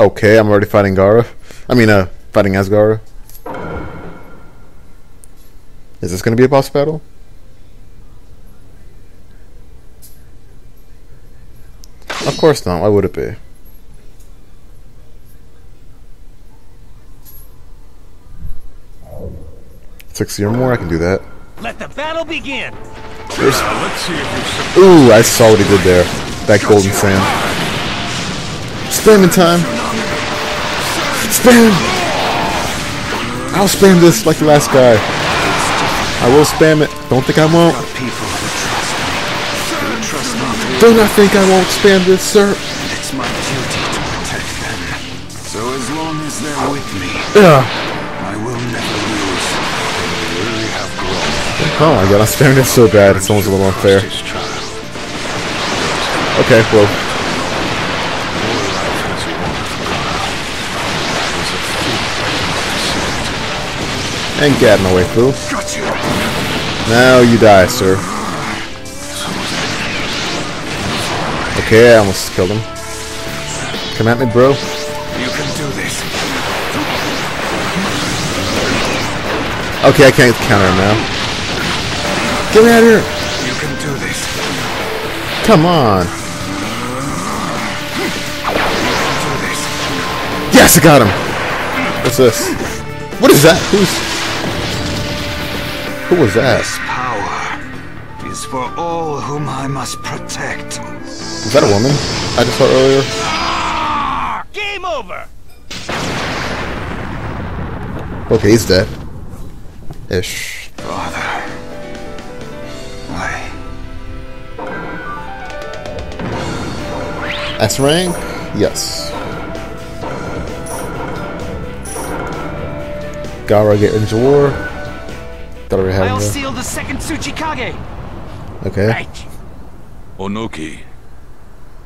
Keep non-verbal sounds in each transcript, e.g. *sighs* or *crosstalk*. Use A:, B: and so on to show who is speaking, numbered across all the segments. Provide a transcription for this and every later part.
A: Okay, I'm already fighting Gaara. I mean, uh, fighting as Gaara. Is this gonna be a boss battle? Of course not. Why would it be? Sixty or more, I can do that.
B: Let the battle begin.
A: There's,
C: Now, let's see if
A: ooh, I saw what he did there. That golden sand. Spamming time. Spam. I'll spam this like the last guy. I will spam it. Don't think I won't.
D: Trust me. Who trust me.
A: Do not think I won't spam this, sir.
D: It's my duty to protect them. So as long as they're with me,
A: Ugh.
D: I will never lose. They really have grown.
A: Oh my god, I'm spamming this so bad. It's almost a little unfair. Okay, well,
C: to
A: ain't getting away, fool. Now you die, sir. Okay, I almost killed him. Come at me, bro.
D: You can do this.
A: Okay, I can't counter him now. Get me out of here!
D: You can do this.
A: Come on! Yes, I got him! What's this? What is that? Who's... Who was that?
D: This power is for all whom I must protect.
A: Is that a woman? I just saw earlier.
B: Game over.
A: Okay, he's dead. Ish.
D: Father. I.
A: S rank? Yes. Gaara get into war. Thought I already had him
B: I'll seal the second Tsuchikage.
A: Okay.
B: Right.
C: Onoki,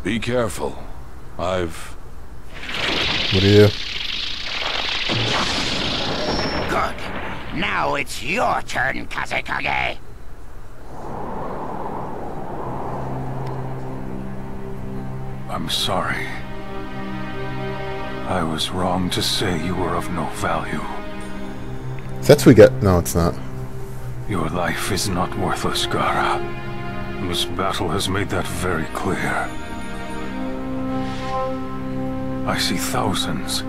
C: be careful. I've
A: What do you?
E: Good. Now it's your turn, Kazekage.
C: I'm sorry. I was wrong to say you were of no value.
A: That's we get. No, it's not.
C: Your life is not worthless, Gaara. This battle has made that very clear. I see thousands,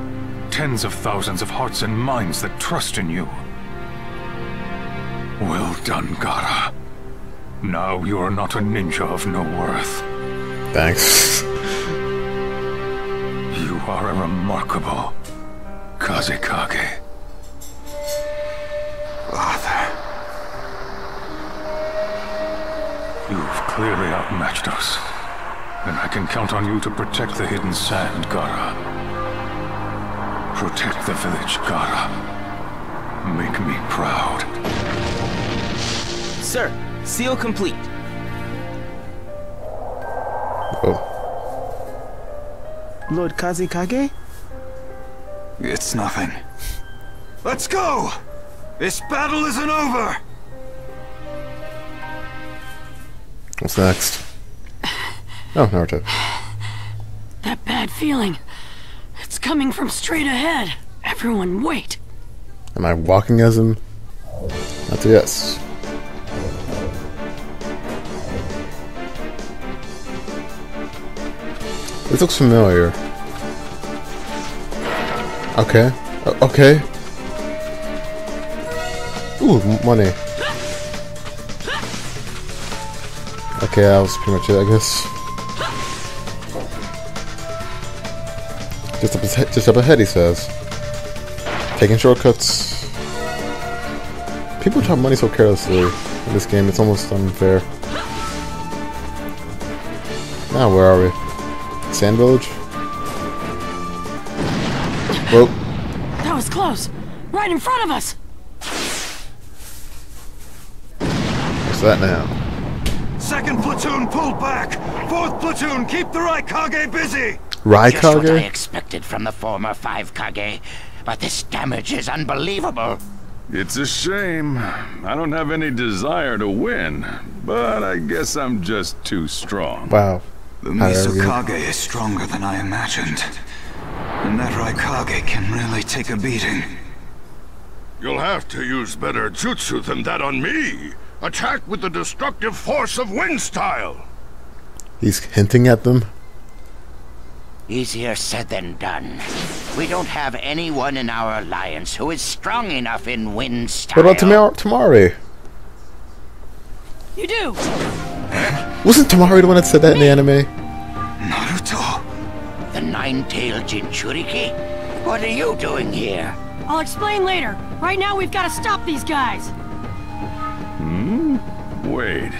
C: tens of thousands of hearts and minds that trust in you. Well done, Gaara. Now you are not a ninja of no worth.
A: Thanks.
C: You are a remarkable Kazekage. Clearly outmatched us. And I can count on you to protect the hidden sand, Gaara. Protect the village, Gaara. Make me proud.
F: Sir, seal complete.
A: Oh.
F: Lord Kazekage?
D: It's nothing. Let's go! This battle isn't over!
A: What's next? Oh, Naruto.
G: That bad feeling. It's coming from straight ahead. Everyone, wait.
A: Am I walking as him? That's a yes. This looks familiar. Okay. Okay. Ooh, money. Okay, that was pretty much it, I guess. Just up, his just up ahead, he says. Taking shortcuts. People drop money so carelessly in this game, it's almost unfair. Now, where are we? Sand Village? Whoa.
G: That was close. Right in front of us.
A: What's that now?
D: Second platoon, pull back! Fourth platoon, keep the Raikage busy!
E: Just what I expected from the former five Kage. But this damage is unbelievable.
H: It's a shame. I don't have any desire to win, but I guess I'm just too strong.
A: Wow.
D: The
A: How arrogant.
D: Mizukage is stronger than I imagined. And that Raikage can really take a beating.
I: You'll have to use better jutsu than that on me. Attack with the destructive force of wind style.
A: He's hinting at them.
E: Easier said than done. We don't have anyone in our alliance who is strong enough in wind style.
A: What about Tamar- Temari?
G: You do!
A: Wasn't Temari the one that said that in the anime?
D: Naruto!
E: The nine-tailed Jinchuriki? What are you doing here?
G: I'll explain later. Right now, we've got to stop these guys. Hmm?
H: Wait,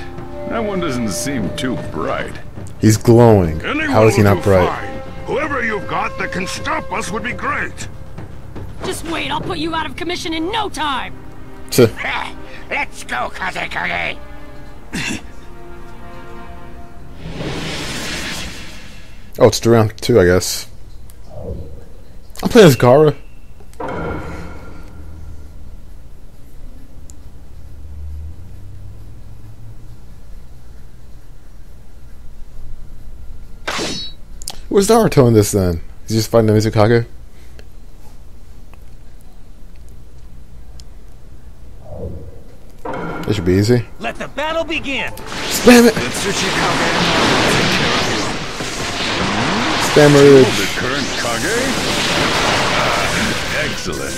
H: that one doesn't seem too bright.
A: He's glowing.
I: Anyone
A: How is he not bright?
I: fine. Whoever you've got that can stop us would be great.
G: Just wait, I'll put you out of commission in no time. *laughs*
E: Let's go, Kazekage!
A: Oh, it's round two, I guess. I'm playing as Gaara. Where's Naruto in this then? He's just fighting the Mizukage? This should be easy.
B: Let the battle begin.
A: Spam it!
D: The Tsuchikage and Naruto take care of you.
A: Spam it!
H: The current Kage? Ah, excellent.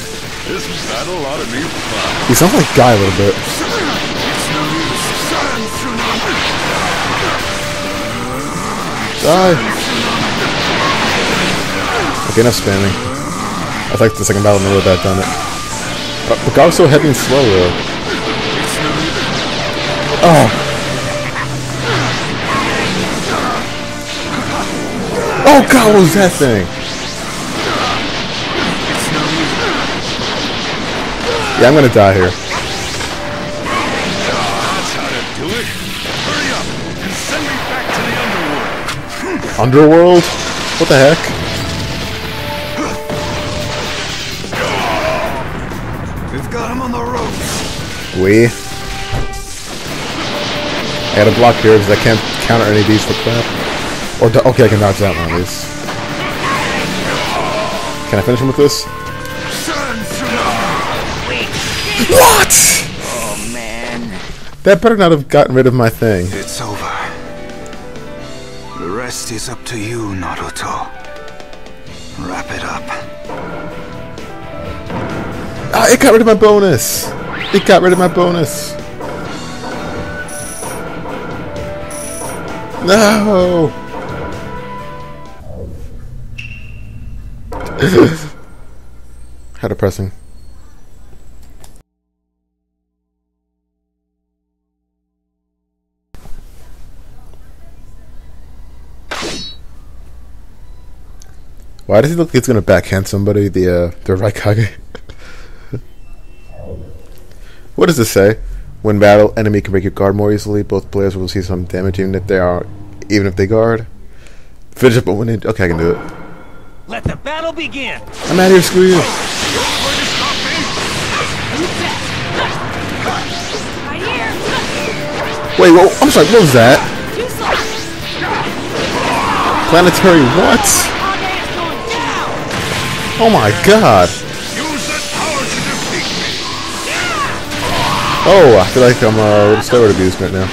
H: This battle ought to be fun.
A: He sounds like Guy a little bit. Die! Okay, enough spamming. I like the second battle, never that done it. But was so heavy and slow though. Oh! Oh god, what was that thing? Yeah, I'm gonna die here.
H: Underworld?
A: What the heck? We. I gotta block here because I can't counter any of these for crap. Or do- okay, I can dodge that one at least. Can I finish him with this? What?
E: Oh, man.
A: That better not have gotten rid of my thing.
D: It's over. The rest is up to you, Naruto. Wrap it up.
A: Ah, it got rid of my bonus. It got rid of my bonus. No. *coughs* How depressing. Why does he look like he's gonna backhand somebody? The uh, the Raikage. What does this say? When battle, enemy can break your guard more easily. Both players will see some damage, even if they are, even if they guard. Finish up, but when it, okay, I can do it.
B: Let the battle begin.
A: I'm out of here. Screw you. Wait, whoa, I'm sorry. What was that? Planetary what?
G: Kage is going down!
A: Oh my god. Oh, I feel like I'm uh, steroid abused right now.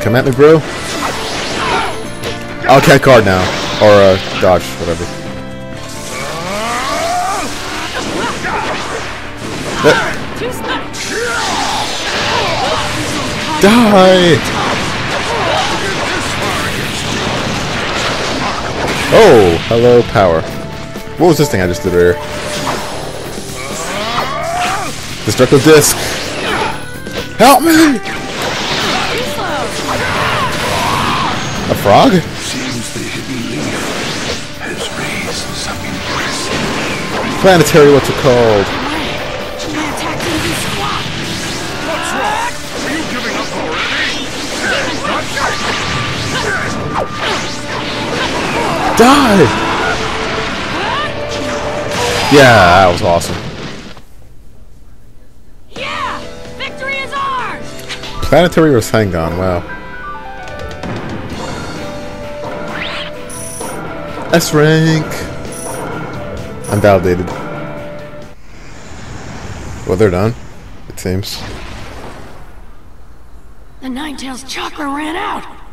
A: Come at me, bro. Oh, can't card now. Or, uh, dodge, whatever. Die! Oh, hello, power. What was this thing I just did earlier? Destructive disc. Help me! A frog? Planetary, what's it called? Die! Yeah, that was awesome.
G: Yeah! Victory is ours!
A: Planetary or Sangon? Wow. S rank. I'm validated. Well, they're done. It seems.
G: The Nine-Tails chakra ran out.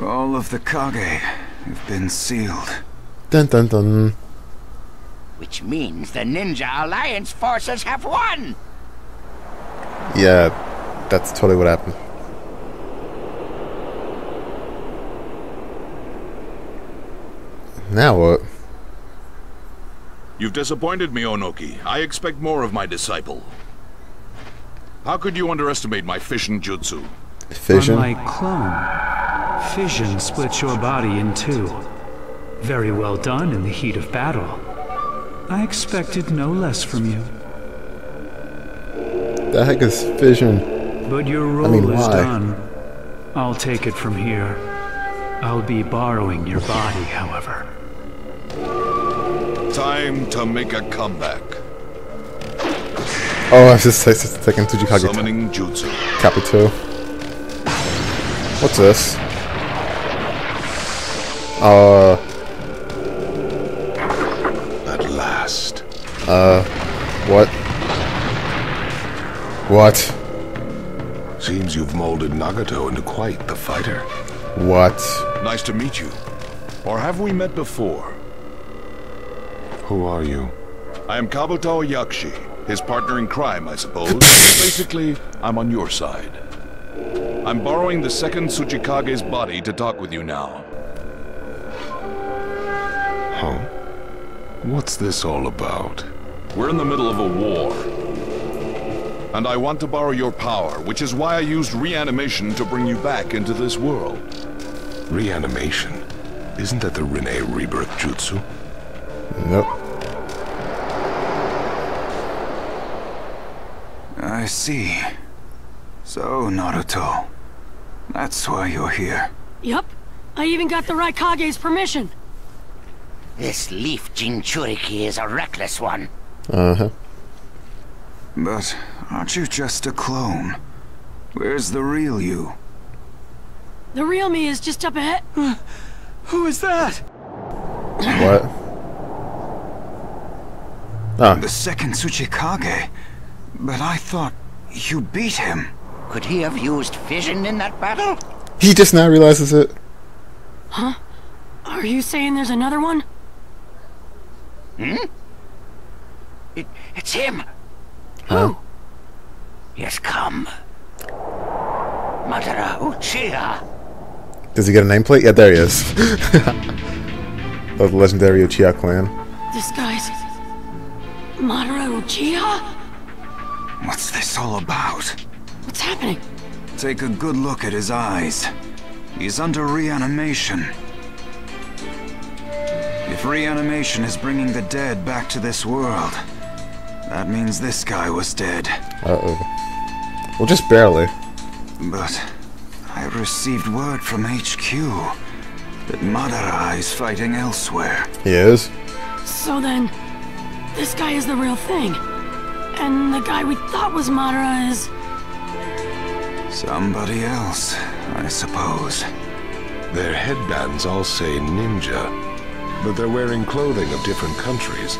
D: All of the Kage have been sealed.
A: Dun dun dun.
E: Which means the Ninja Alliance forces have won!
A: Yeah, that's totally what happened. Now what?
J: You've disappointed me, Onoki. I expect more of my disciple. How could you underestimate my fission jutsu?
A: Fission?
K: Unlike clone, fission splits your body in two. Very well done in the heat of battle. I expected no less from you.
A: The heck is fission?
K: But your role
A: I mean,
K: is
A: why?
K: done. I'll take it from here. I'll be borrowing your body, however.
J: Time to make a comeback.
A: Oh, I was just a second Tsuchikage
J: Summoning jutsu.
A: Capito. What's this? Uh,
I: At last.
A: uh, what? What?
I: Seems you've molded Nagato into quite the fighter.
A: What?
J: Nice to meet you. Or have we met before?
I: Who are you?
J: I am Kabuto Yakushi, his partner in crime, I suppose. *coughs* Basically, I'm on your side. I'm borrowing the second Tsuchikage's body to talk with you now.
I: What's this all about?
J: We're in the middle of a war. And I want to borrow your power, which is why I used reanimation to bring you back into this world.
I: Reanimation? Isn't that the Rene rebirth jutsu?
A: Nope.
D: I see. So, Naruto. That's why you're here.
G: Yup. I even got the Raikage's permission.
E: This leaf Jinchuriki is a reckless one.
A: Uh huh.
D: But aren't you just a clone? Where's the real you?
G: The real me is just up ahead. *sighs*
F: Who is that?
A: What? Oh,
D: The second Tsuchikage. But I thought you beat him.
E: Could he have used fission in that battle?
A: he just now realizes it.
G: Huh? Are you saying there's another one?
E: Hmm? It, it's him.
A: Huh?
E: He has come. Madara Uchiha.
A: Does he get a nameplate? Yeah, there he is. *laughs* of the legendary Uchiha clan.
G: This guy's... Madara Uchiha?
D: What's this all about?
G: What's happening?
D: Take a good look at his eyes. He's under reanimation. If reanimation is bringing the dead back to this world, that means this guy was dead.
A: Uh-oh. Well, just barely.
D: But I received word from HQ that Madara is fighting elsewhere.
A: He is.
G: So then, this guy is the real thing. And the guy we thought was Madara is...
D: Somebody else, I suppose.
I: Their headbands all say ninja, but they're wearing clothing of different countries.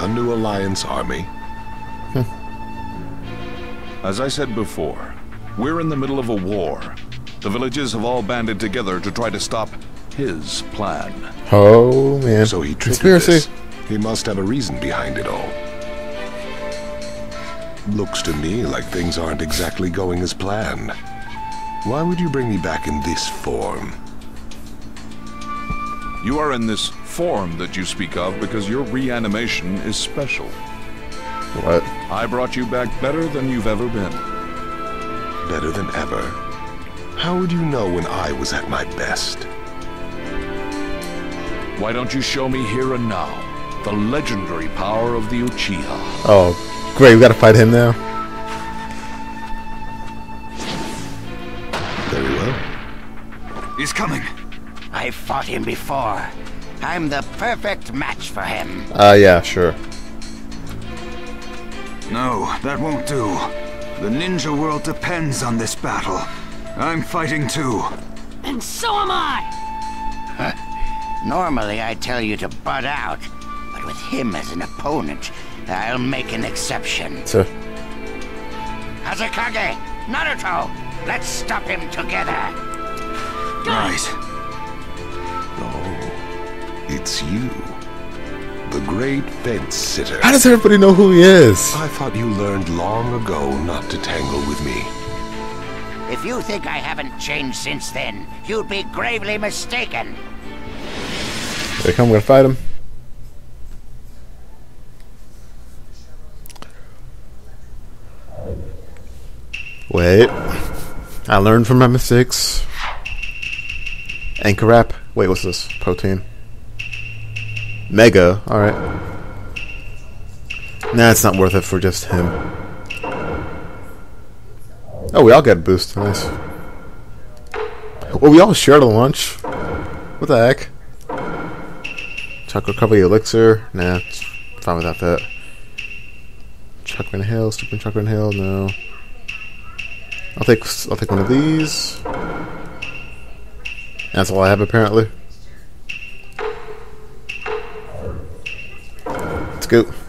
I: A new alliance army. Hmm.
J: As I said before, we're in the middle of a war. The villages have all banded together to try to stop his plan.
A: Oh, man.
I: So he triggered
A: Conspiracy.
I: this. He must have a reason behind it all. Looks to me like things aren't exactly going as planned. Why would you bring me back in this form?
J: You are in this form that you speak of because your reanimation is special.
A: What?
J: I brought you back better than you've ever been.
I: Better than ever. How would you know when I was at my best?
J: Why don't you show me here and now the legendary power of the Uchiha?
A: Oh, great. We gotta fight him now.
E: I've fought him before. I'm the perfect match for him.
A: Uh, yeah, sure.
D: No, that won't do. The ninja world depends on this battle. I'm fighting too.
G: And so am I!
E: Normally I tell you to butt out, but with him as an opponent, I'll make an exception.
A: So,
E: Kazekage, Naruto, let's stop him together.
D: Right.
I: It's you. The great fence sitter.
A: how does everybody know who he is?
I: I thought you learned long ago not to tangle with me.
E: If you think I haven't changed since then, you'd be gravely mistaken.
A: Here they come, we're gonna fight him. Wait. I learned from my mistakes. Anchor wrap. Wait, what's this? Protein. Mega. Alright. Nah, it's not worth it for just him. Oh, we all get a boost. Nice. Well, we all shared a lunch. What the heck? Chuck recovery elixir. Nah, fine without that. Chucker and Hill, Stupid Chucker and Hill. No. I'll take I'll take one of these. That's all I have apparently. Go.